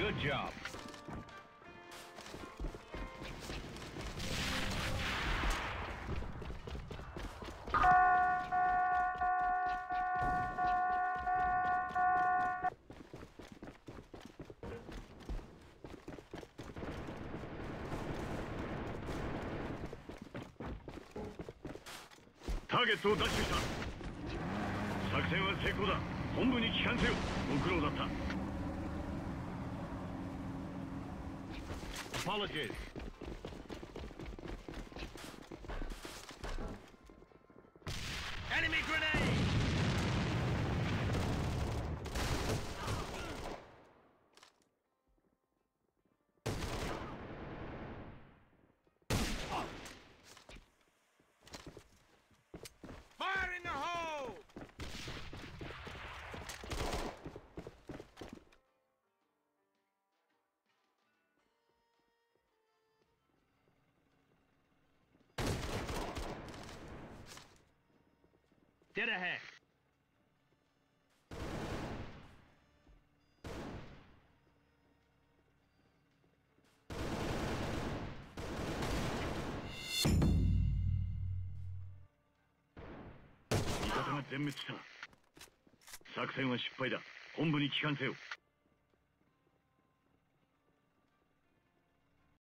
Good job. ターゲットを奪取した。作戦は成功だ。本部に帰還せよ。ご苦労だった。Apologies. Dead ahead. 味方が全滅した。作戦は失敗だ。本部に帰還せよ。